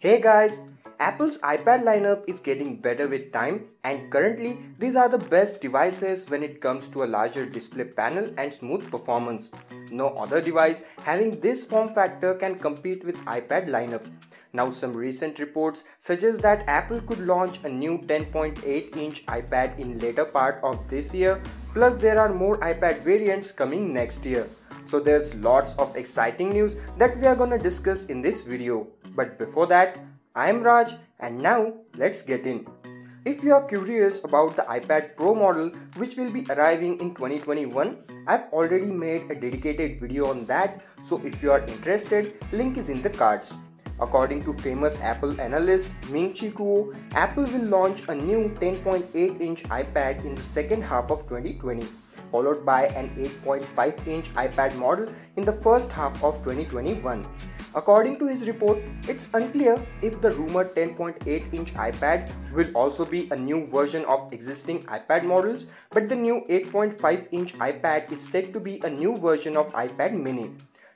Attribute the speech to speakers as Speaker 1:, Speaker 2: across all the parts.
Speaker 1: Hey guys, Apple's iPad lineup is getting better with time and currently these are the best devices when it comes to a larger display panel and smooth performance. No other device having this form factor can compete with iPad lineup. Now some recent reports suggest that Apple could launch a new 10.8 inch iPad in later part of this year plus there are more iPad variants coming next year. So there's lots of exciting news that we are gonna discuss in this video. But before that, I'm Raj and now let's get in. If you are curious about the iPad Pro model which will be arriving in 2021, I've already made a dedicated video on that so if you are interested, link is in the cards. According to famous Apple analyst Ming-Chi Kuo, Apple will launch a new 10.8 inch iPad in the second half of 2020 followed by an 8.5 inch iPad model in the first half of 2021. According to his report, it's unclear if the rumored 10.8 inch iPad will also be a new version of existing iPad models, but the new 8.5 inch iPad is said to be a new version of iPad mini.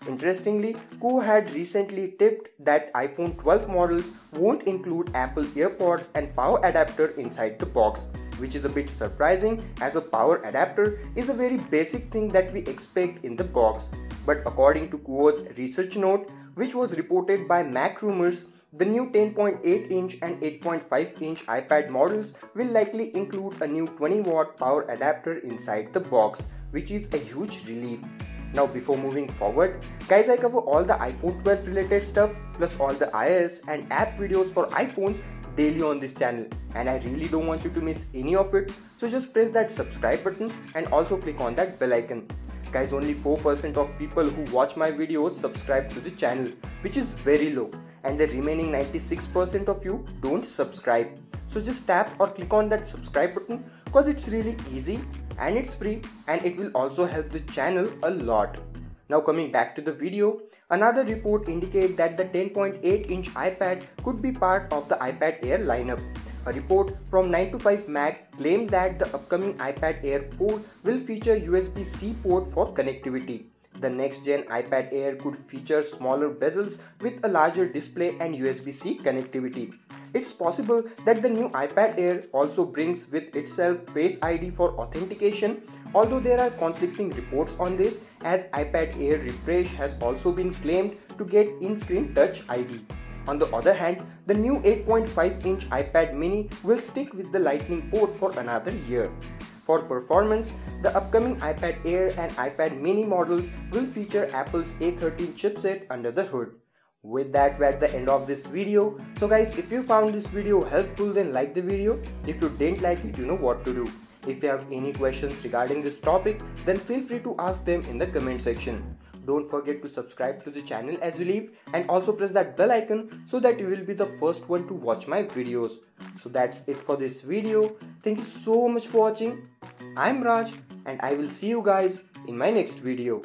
Speaker 1: Interestingly, Kuo had recently tipped that iPhone 12 models won't include Apple AirPods and power adapter inside the box which is a bit surprising as a power adapter is a very basic thing that we expect in the box. But according to Kuo's research note, which was reported by Mac Rumors, the new 10.8 inch and 8.5 inch iPad models will likely include a new 20 watt power adapter inside the box, which is a huge relief. Now before moving forward, guys I cover all the iPhone 12 related stuff plus all the iOS and app videos for iPhones daily on this channel and I really don't want you to miss any of it so just press that subscribe button and also click on that bell icon. Guys only 4% of people who watch my videos subscribe to the channel which is very low and the remaining 96% of you don't subscribe. So just tap or click on that subscribe button because it's really easy and it's free and it will also help the channel a lot. Now coming back to the video, another report indicates that the 10.8 inch iPad could be part of the iPad Air lineup. A report from 9to5Mac claimed that the upcoming iPad Air 4 will feature USB-C port for connectivity. The next gen iPad Air could feature smaller bezels with a larger display and USB-C connectivity. It's possible that the new iPad Air also brings with itself Face ID for authentication, although there are conflicting reports on this as iPad Air refresh has also been claimed to get in-screen Touch ID. On the other hand, the new 8.5 inch iPad mini will stick with the lightning port for another year. For performance, the upcoming iPad Air and iPad mini models will feature Apple's A13 chipset under the hood. With that we're at the end of this video. So guys if you found this video helpful then like the video. If you didn't like it you know what to do. If you have any questions regarding this topic then feel free to ask them in the comment section don't forget to subscribe to the channel as you leave and also press that bell icon so that you will be the first one to watch my videos. So that's it for this video. Thank you so much for watching. I'm raj and i will see you guys in my next video